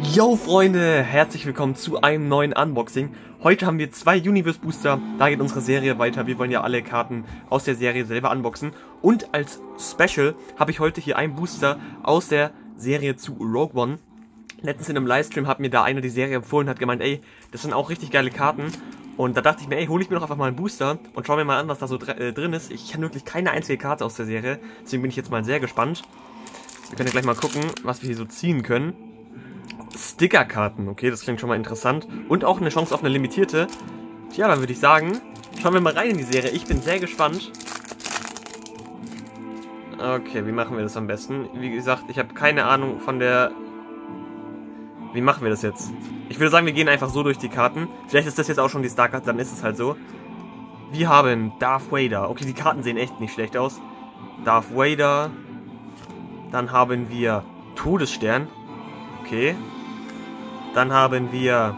Yo Freunde, herzlich willkommen zu einem neuen Unboxing. Heute haben wir zwei Universe Booster, da geht unsere Serie weiter. Wir wollen ja alle Karten aus der Serie selber unboxen. Und als Special habe ich heute hier einen Booster aus der Serie zu Rogue One. Letztens in einem Livestream hat mir da einer die Serie empfohlen, hat gemeint, ey, das sind auch richtig geile Karten. Und da dachte ich mir, ey, hole ich mir doch einfach mal einen Booster und schau mir mal an, was da so äh, drin ist. Ich kenne wirklich keine einzige Karte aus der Serie, deswegen bin ich jetzt mal sehr gespannt. Wir können ja gleich mal gucken, was wir hier so ziehen können. Stickerkarten, okay, das klingt schon mal interessant. Und auch eine Chance auf eine limitierte. Tja, dann würde ich sagen, schauen wir mal rein in die Serie. Ich bin sehr gespannt. Okay, wie machen wir das am besten? Wie gesagt, ich habe keine Ahnung von der... Wie machen wir das jetzt? Ich würde sagen, wir gehen einfach so durch die Karten. Vielleicht ist das jetzt auch schon die Starkarte, dann ist es halt so. Wir haben Darth Vader. Okay, die Karten sehen echt nicht schlecht aus. Darth Vader. Dann haben wir Todesstern. Okay. Dann haben wir...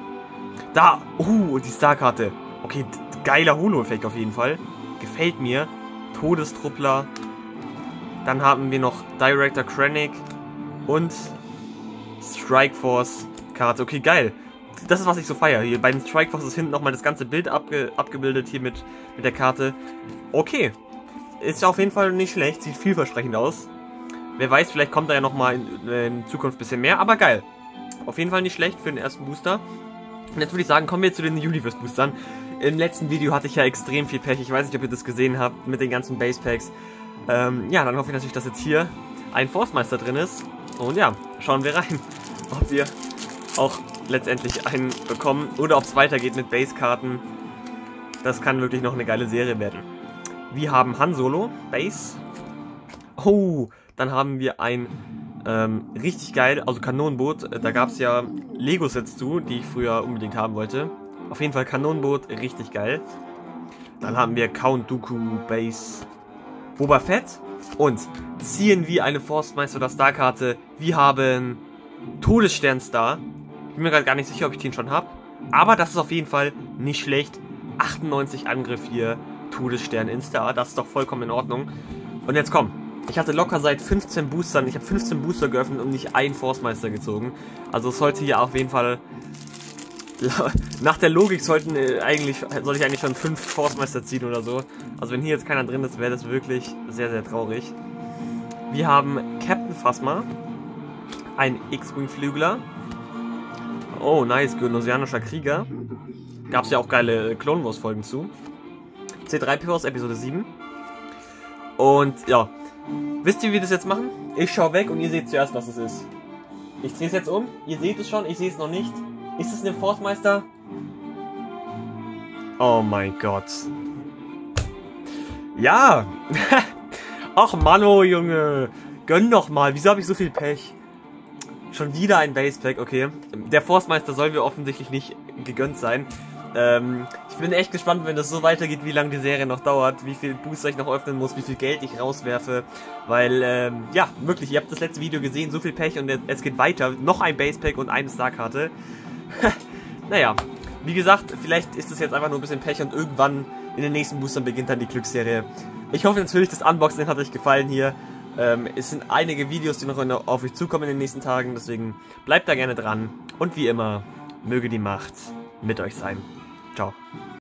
Da! Uh, die Starkarte. Okay, geiler Holo-Effekt auf jeden Fall. Gefällt mir. Todestruppler. Dann haben wir noch Director Krennic. Und Strikeforce Karte. Okay, geil. Das ist, was ich so feiere. Hier bei den Strikeforce ist hinten nochmal das ganze Bild abge abgebildet hier mit, mit der Karte. Okay. Ist auf jeden Fall nicht schlecht. Sieht vielversprechend aus. Wer weiß, vielleicht kommt da ja nochmal in, in Zukunft ein bisschen mehr. Aber geil. Auf jeden Fall nicht schlecht für den ersten Booster. Und jetzt würde ich sagen, kommen wir zu den Universe Boostern. Im letzten Video hatte ich ja extrem viel Pech. Ich weiß nicht, ob ihr das gesehen habt mit den ganzen Base Packs. Ähm, ja, dann hoffe ich natürlich, dass jetzt hier ein Forstmeister drin ist. Und ja, schauen wir rein, ob wir auch letztendlich einen bekommen oder ob es weitergeht mit Base-Karten. Das kann wirklich noch eine geile Serie werden. Wir haben Han Solo, Base. Oh, dann haben wir ein ähm, richtig geil, also Kanonenboot. Da gab es ja Lego-Sets zu, die ich früher unbedingt haben wollte. Auf jeden Fall Kanonenboot, richtig geil. Dann haben wir Count Dooku, Base, Boba Fett. Und ziehen wir eine Forstmeister oder Starkarte. Wir haben Todesstern Star. Ich bin mir gerade gar nicht sicher, ob ich den schon habe. Aber das ist auf jeden Fall nicht schlecht. 98 Angriff hier, Todesstern Insta. Das ist doch vollkommen in Ordnung. Und jetzt komm, ich hatte locker seit 15 Boostern, ich habe 15 Booster geöffnet und nicht einen Forstmeister gezogen. Also sollte hier auf jeden Fall... Nach der Logik sollten äh, eigentlich, sollte ich eigentlich schon 5 Forstmeister ziehen oder so. Also wenn hier jetzt keiner drin ist, wäre das wirklich sehr, sehr traurig. Wir haben Captain Phasma, ein X-Wing-Flügler. Oh, nice, Genosianischer Krieger. Gab es ja auch geile Clone Wars Folgen zu. C3PO aus Episode 7. Und ja, Wisst ihr, wie wir das jetzt machen? Ich schaue weg und ihr seht zuerst, was es ist. Ich drehe es jetzt um. Ihr seht es schon, ich sehe es noch nicht. Ist es ein Forstmeister? Oh mein Gott. Ja! Ach Mano, Junge. Gönn doch mal. Wieso habe ich so viel Pech? Schon wieder ein Basepack, okay. Der Forstmeister soll mir offensichtlich nicht gegönnt sein. Ähm, ich bin echt gespannt, wenn das so weitergeht, wie lange die Serie noch dauert, wie viel Booster ich noch öffnen muss, wie viel Geld ich rauswerfe. Weil, ähm, ja, wirklich, ihr habt das letzte Video gesehen, so viel Pech und es geht weiter. Noch ein Basepack und eine Starkarte. naja, wie gesagt, vielleicht ist das jetzt einfach nur ein bisschen Pech und irgendwann in den nächsten Boostern beginnt dann die Glücksserie. Ich hoffe natürlich, das Unboxing hat euch gefallen hier. Ähm, es sind einige Videos, die noch auf euch zukommen in den nächsten Tagen, deswegen bleibt da gerne dran. Und wie immer, möge die Macht mit euch sein. Ch